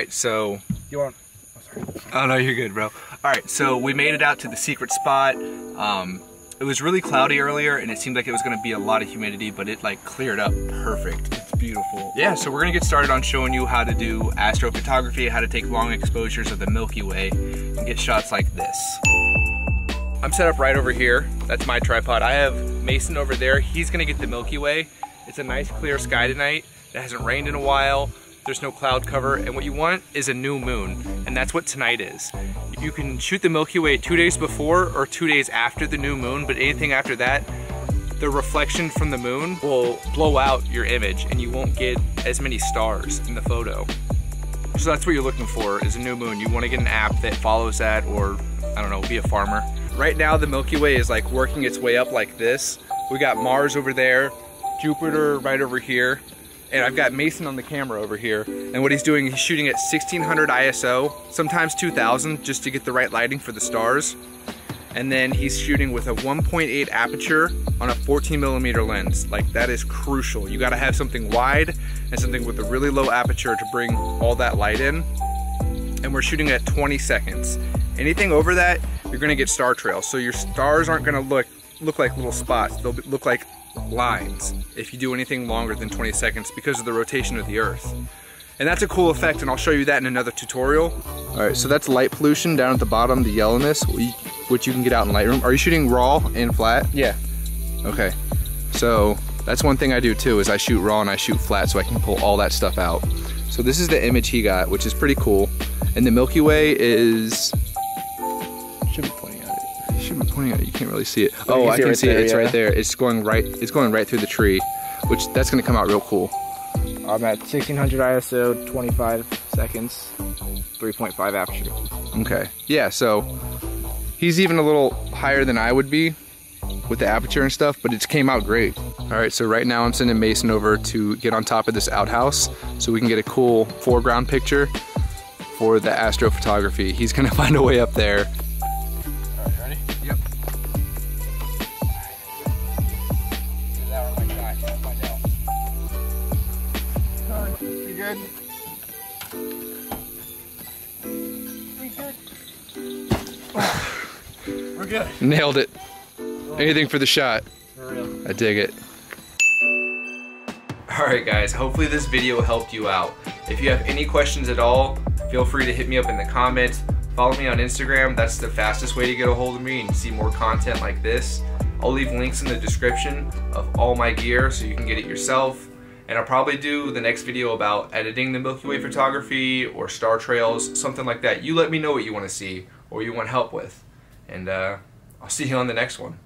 right, so You want? Oh no, you're good, bro. All right, so we made it out to the secret spot. Um, it was really cloudy earlier, and it seemed like it was gonna be a lot of humidity, but it like cleared up perfect. It's beautiful. Yeah, so we're gonna get started on showing you how to do astrophotography, how to take long exposures of the Milky Way, and get shots like this. I'm set up right over here. That's my tripod. I have Mason over there. He's gonna get the Milky Way. It's a nice clear sky tonight. It hasn't rained in a while. There's no cloud cover. And what you want is a new moon. And that's what tonight is. You can shoot the Milky Way two days before or two days after the new moon, but anything after that, the reflection from the moon will blow out your image and you won't get as many stars in the photo. So that's what you're looking for is a new moon. You want to get an app that follows that or I don't know, be a farmer. Right now the Milky Way is like working its way up like this. We got Mars over there, Jupiter right over here, and I've got Mason on the camera over here. And what he's doing, he's shooting at 1600 ISO, sometimes 2000 just to get the right lighting for the stars. And then he's shooting with a 1.8 aperture on a 14 millimeter lens. Like that is crucial. You gotta have something wide and something with a really low aperture to bring all that light in. And we're shooting at 20 seconds. Anything over that, you're gonna get star trails. So your stars aren't gonna look look like little spots. They'll look like lines if you do anything longer than 20 seconds because of the rotation of the earth. And that's a cool effect and I'll show you that in another tutorial. All right, so that's light pollution down at the bottom, the yellowness, which you can get out in Lightroom. Are you shooting raw and flat? Yeah. Okay, so that's one thing I do too, is I shoot raw and I shoot flat so I can pull all that stuff out. So this is the image he got, which is pretty cool. And the Milky Way is pointing at it. You can't really see it. But oh, oh can I see it can right see there, it. It's yeah. right there. It's going right. It's going right through the tree, which that's gonna come out real cool. I'm at 1600 ISO, 25 seconds, 3.5 aperture. Okay. Yeah. So he's even a little higher than I would be with the aperture and stuff, but it came out great. All right. So right now I'm sending Mason over to get on top of this outhouse so we can get a cool foreground picture for the astrophotography. He's gonna find a way up there. You good? We're good. Nailed it. Anything for the shot. For real. I dig it. Alright guys, hopefully this video helped you out. If you have any questions at all, feel free to hit me up in the comments. Follow me on Instagram, that's the fastest way to get a hold of me and see more content like this. I'll leave links in the description of all my gear so you can get it yourself. And I'll probably do the next video about editing the Milky Way photography or star trails, something like that. You let me know what you want to see or you want help with. And uh, I'll see you on the next one.